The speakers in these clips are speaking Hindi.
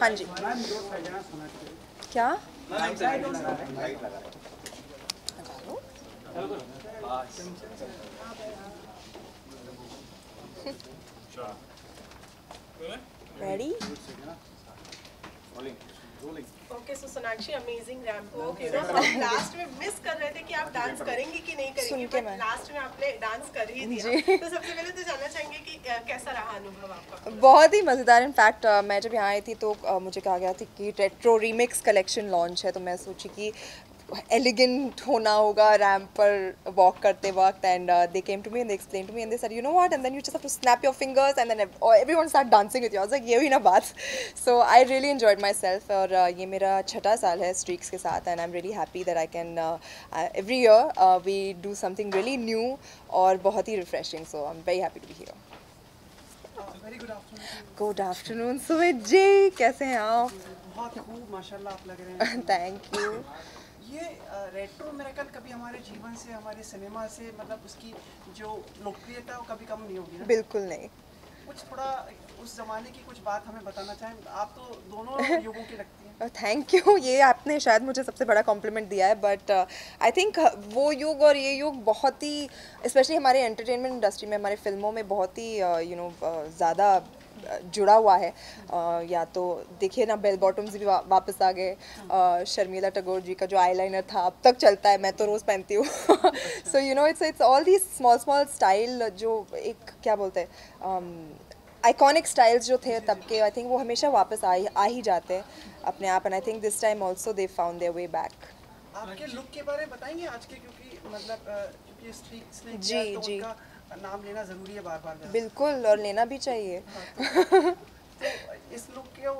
हाँ जी। क्या? Ready okay so Sonakshi amazing ramp walk you know हम लास्ट में मिस कर रहे थे कि आप डांस करेंगी कि नहीं करेंगी बट लास्ट में। आपने डांस कर ही दिया। तो सबसे पहले तो जानना चाहेंगे कि कैसा रहा अनुभव आपका? बहुत ही मज़ेदार। इनफैक्ट मैं जब यहाँ आई थी तो मुझे कहा गया था कि रेट्रो रीमिक्स कलेक्शन लॉन्च है तो मैं सोची कि एलिगेंट होना होगा रैम्प पर वॉक करते वक्त and they came to me and explain to me and they sir you know what and then you just have to snap your fingers and then everyone start dancing with you I ये हुई ना बात so I really enjoyed myself और uh, ये मेरा छठा साल है स्ट्रीक्स के साथ and I am really happy that I can every year we do something really new और बहुत ही refreshing so I am very happy to be here good afternoon Sumit ji कैसे हैं आप? बहुत खूब माशाल्लाह आप लग रहे हैं। थैंक यू ये रेट्रो मेरा ख्याल कभी हमारे जीवन से हमारे सिनेमा से मतलब उसकी जो लोकप्रियता वो कभी कम नहीं होगी ना? बिल्कुल नहीं। कुछ थोड़ा उस जमाने की कुछ बात हमें बताना चाहें? आप तो दोनों युगों की लगती हैं। थैंक यू ये आपने शायद मुझे सबसे बड़ा कॉम्प्लीमेंट दिया है बट आई थिंक वो युग और ये युग बहुत ही स्पेशली हमारे एंटरटेनमेंट इंडस्ट्री में हमारे फ़िल्मों में बहुत ही यू नो ज़्यादा uh, जुड़ा हुआ है। uh, या तो देखिए ना बेल बॉटम्स भी वा, वापस आ गए। शर्मिला टैगोर जी का जो आईलाइनर था अब तक चलता है मैं तो रोज़ पहनती हूँ। So you know it's it's all the small small style जो एक क्या बोलते हैं आइकॉनिक स्टाइल्स जो थे तब के आई थिंक वो हमेशा वापस आ ही आ ही जाते हैं अपने आप। And I think this time also they found their way back आपके लुक के बारे में बताएँगे आज के क्योंकि मतलब क्योंकि स्ट्रीक्स ने जी, तो जी। नाम लेना ज़रूरी है बार बार बिल्कुल और लेना भी चाहिए। तो इस लुक को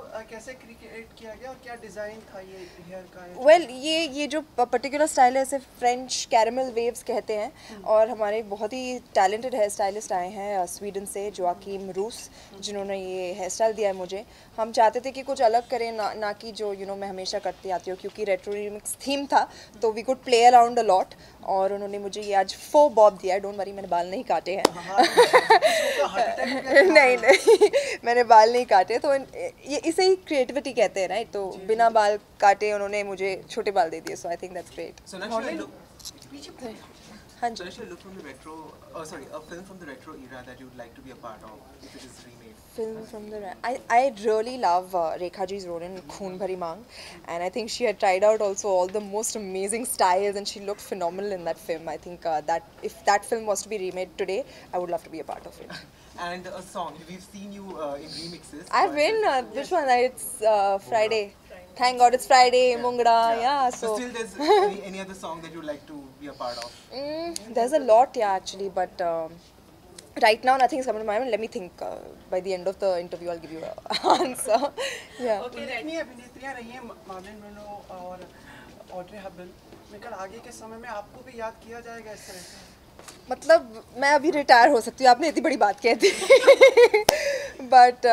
कैसे क्रिएट किया गया और क्या डिज़ाइन था ये हेयर का वेल well, ये ये जो पर्टिकुलर स्टाइल है इसे फ्रेंच कैरमल वेव्स कहते हैं और हमारे बहुत ही टैलेंटेड हेयर स्टाइलिस्ट आए हैं स्वीडन से जोआकीम रूस जिन्होंने ये हेयर स्टाइल दिया है मुझे। हम चाहते थे कि कुछ अलग करें ना ना कि जो यू you नो know, मैं हमेशा करती आती हूँ क्योंकि रेट्रो रिमिक्स थीम था तो we could play around a lot और उन्होंने मुझे ये आज फो बॉब दिया है डोंट वरी मैंने बाल नहीं काटे हैं। हो गया नहीं नहीं मैंने बाल नहीं काटे तो ये इसे ही क्रिएटिविटी कहते हैं राइट तो बिना बाल काटे उन्होंने मुझे छोटे बाल दे दिए so I think that's great Hanji. Such a look from the retro, oh sorry, a film from the retro era that you'd like to be a part of if it is remade. Film from the, I, I really love uh, Rekha ji's role in Khun Bhari Mang and I think she had tried out also all the most amazing styles and she looked phenomenal in that film. I think uh, that if that film was to be remade today, I would love to be a part of it. and a song, we've seen you uh, in remixes. I've been, uh, one? It's uh, Friday Thank God it's Friday, Mungra, yeah, So so. still there's any, any other song that you'd like to be a part of? Mm, there's a lot, yeah, actually, but um, right now nothing's coming to my mind. Let me think. Uh, by the end of the interview, I'll give you an answer. yeah. उल्लेखनीय अभिनेत्रियां रही हैं मार्लिन मेनो और ऑड्रे हबल मैं कल आगे के समय में आपको भी याद किया जाएगा इस तरह से मतलब मैं अभी रिटायर हो सकती हूँ आपने इतनी बड़ी बात कह दी बट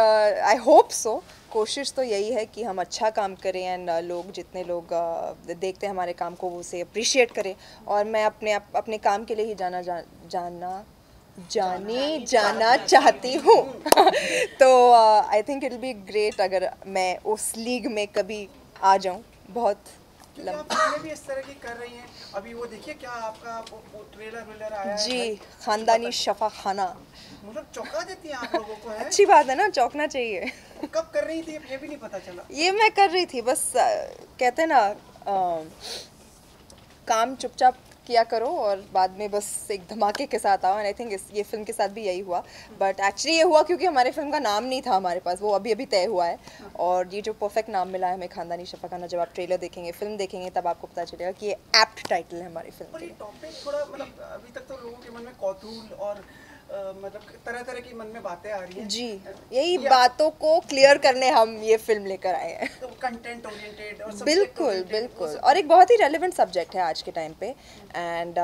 आई होप सो कोशिश तो यही है कि हम अच्छा काम करें एंड लोग जितने लोग uh, देखते हैं हमारे काम को वो उसे अप्रिशिएट करें। और मैं अपने अप, अपने काम के लिए ही जाना जा, जानना जानी जाना चाहती हूँ। तो I think it be great अगर मैं उस लीग में कभी आ जाऊँ। बहुत क्योंकि आप फ़िल्में भी इस तरह की कर रही हैं। अभी वो देखिए क्या आपका वो, वो ट्रेलर वेलर आया जी खानदानी शफा खाना मतलब चौंका देती हैं आप लोगों को है? अच्छी बात है ना चौंकना चाहिए। कब कर रही थी? ये भी नहीं पता चला। ये मैं कर रही थी बस कहते हैं ना अ, काम चुपचाप किया करो और बाद में बस एक धमाके के साथ आओ। एंड आई थिंक ये फ़िल्म के साथ भी यही हुआ। बट एक्चुअली ये हुआ क्योंकि हमारे फ़िल्म का नाम नहीं था हमारे पास वो अभी अभी तय हुआ है। और ये जो परफेक्ट नाम मिला है हमें खानदानी शफा खाना जब आप ट्रेलर देखेंगे फ़िल्म देखेंगे तब आपको पता चलेगा कि ये एप्ट टाइटल है हमारी फ़िल्म और के ये लिए टॉपिक थोड़ा मतलब अभी तक तो लोगों के मन में कौतूहल और मतलब तरह तरह की मन में बातें आ रही हैं। जी यही बात को क्लियर करने हम ये फ़िल्म लेकर आए हैं। तो कंटेंट ओरिएंटेड और बिल्कुल बिल्कुल। और एक बहुत ही रेलेवेंट सब्जेक्ट है आज के टाइम पे। एंड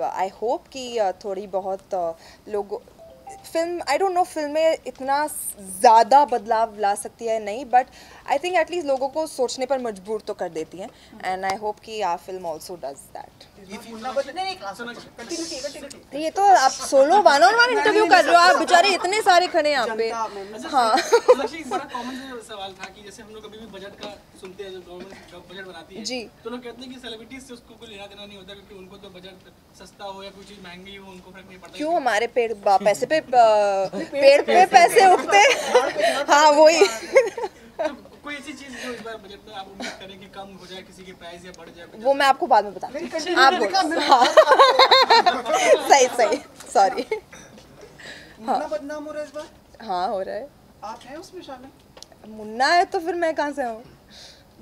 आई होप कि uh, थोड़ी बहुत लोग फ़िल्म आई डोंट नो फ़िल्में इतना ज़्यादा बदलाव ला सकती है नहीं बट आई थिंक एटलीस्ट लोगों को सोचने पर मजबूर तो कर देती हैं। एंड आई होप कि आ फ़िल्म ऑल्सो डज दैट ये तो आप solo one on one interview कर रहे हो। आप बेचारे इतने सारे खड़े हैं यहाँ पे। हाँ। कॉमन सवाल था कि जैसे हम लोग कभी भी बजट का सुनते हैं जब गवर्नमेंट बजट बनाती है जी। तो लोग कहते हैं कि सेलिब्रिटीज से उसको कोई लेना देना नहीं होता क्योंकि उनको तो बजट सस्ता हो या कोई चीज़ महँगी हो उनको फ़र्क नहीं पड़ता। क्यों हमारे पेड़ पैसे पे पेड़ पे पैसे उगते हाँ? वही। तो कोई ऐसी चीज़ जो इस बार बजट में आप उम्मीद करें कि कम हो जाए किसी की प्राइस या बढ़ जाए वो मैं आपको बाद में बताऊँगा आप बोलो। हाँ। सही सही। सॉरी मुन्ना बदनाम हो रहा है इस बार? हाँ हो रहा है। आप हैं उसमें शामिल? मुन्ना है तो फिर मैं कहाँ से हूँ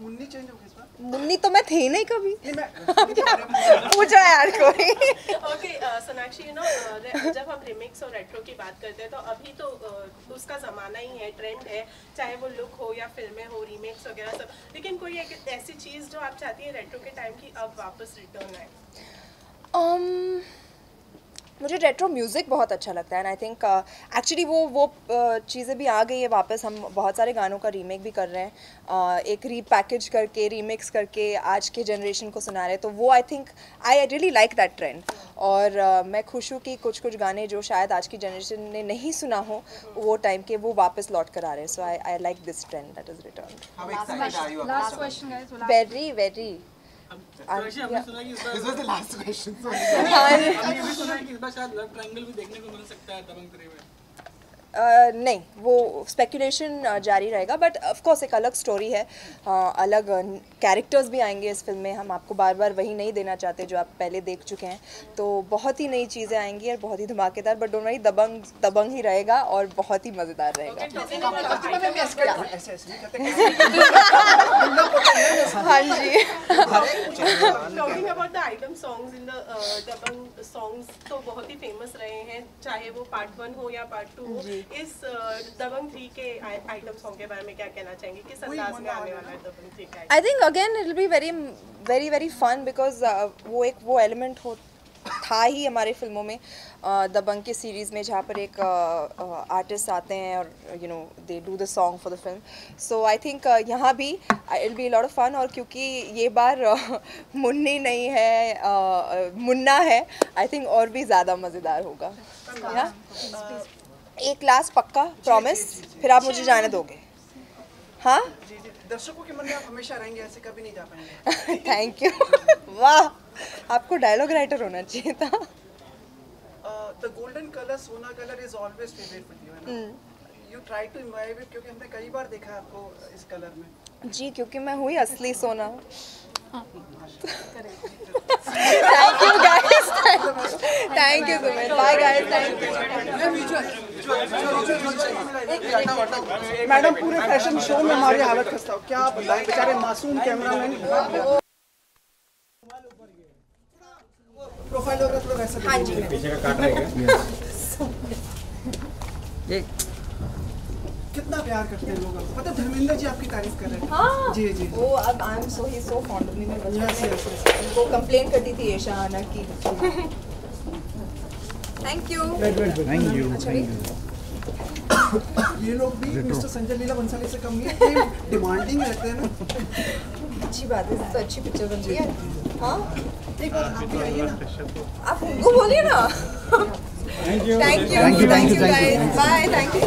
मुन्नी चेंज हो मुन्नी तो मैं थी नहीं कभी। पूछा यार कोई। ओके सोनाक्षी यू नो जब हम रिमिक्स और रेट्रो की बात करते हैं तो अभी तो uh, उसका ज़माना ही है ट्रेंड है चाहे वो लुक हो या फ़िल्में हो रीमेक्स वगैरह सब। लेकिन कोई एक ऐसी चीज़ जो आप चाहती है रेट्रो के टाइम की अब वापस रिटर्न आए? Um, मुझे रेट्रो म्यूज़िक बहुत अच्छा लगता है एंड आई थिंक एक्चुअली वो वो uh, चीज़ें भी आ गई है वापस। हम बहुत सारे गानों का रीमेक भी कर रहे हैं। Uh, एक रीपैकेज करके रीमिक्स करके आज के जनरेशन को सुना रहे हैं। तो वो I think I really like that trend और uh, मैं खुश हूँ कि कुछ कुछ गाने जो शायद आज की जनरेशन ने नहीं सुना हो वो टाइम के वो वापस लौट कर आ रहे हैं। So I I like this trend that is return very very लक्ष्य क्वेश्चन सुना हमने भी सुना है कि इस बार शायद लव ट्रायंगल भी देखने को मिल सकता है दबंग थ्री में। Uh, नहीं वो स्पेकुलेशन जारी रहेगा बट ऑफकोर्स एक अलग स्टोरी है। uh, अलग कैरेक्टर्स भी आएँगे इस फ़िल्म में हम आपको बार बार वही नहीं देना चाहते जो आप पहले देख चुके हैं। तो बहुत ही नई चीज़ें आएँगी और बहुत ही धमाकेदार but don't worry Dabangg Dabangg ही रहेगा और बहुत ही मज़ेदार रहेगा। करते हाँ जी। Talking about the item songs in the Dabangg songs तो बहुत ही फ़ेमस रहे हैं चाहे वो पार्ट वन हो या पार्ट टू हो। इस दबंग थ्री के आइटम सॉन्ग के बारे में क्या कहना चाहेंगे? किस अंदाज में आने वाला है दबंग थ्री का I think again it be very very very fun because वो एक वो एलिमेंट हो था ही हमारे फ़िल्मों में दबंग के सीरीज़ में जहाँ पर एक आर्टिस्ट आते हैं और you know they do the song for the film so I think यहाँ भी it be lot of fun और क्योंकि ये बार uh, मुन्नी नहीं है uh, मुन्ना है आई थिंक और भी ज़्यादा मज़ेदार होगा। Yeah? एक लास्ट पक्का प्रॉमिस फिर आप मुझे जाने दोगे। हाँ? दर्शकों के मन में आप हमेशा रहेंगे ऐसे कभी नहीं जा पाएँगे। थैंक यू वाह! आपको डायलॉग राइटर होना चाहिए था। The golden colour sona colour is always favourite for you है ना? You try to imbibe it क्योंकि हमने कई बार देखा आपको इस कलर में। जी क्योंकि मैं हुई असली सोना। Thank you guys thank you so much bye guys thank you madam पूरे फ़ैशन शो में हमारी हालत खस्ता हो। क्या बताएँ? बेचारे मासूम कैमरामैन। प्रोफ़ाइल वगैरह थोड़ा वैसा हाँ जी। कितना प्यार करते हैं लोग आपको। पता है, धर्मेंद्र जी आपकी तारीफ़ कर रहे हैं। हाँ। जी जी। वो अब I am so he so fond of me मैं बचपन यस में यस यस वो कंप्लेन करती थी ईशा आना की थैंक यू थैंक यू ये ये लोग भी मिस्टर संजय लीला बंसाली से कम नहीं है। डिमांडिंग रहते हैं ना। अच्छी बात है तो अच्छी पिक्चर बन रही है। हाँ? एक बार आप भी आइए ना। आप उनको बोलिए ना। Thank you thank you Thank you, thank thank you you, thank you. Guys bye thank you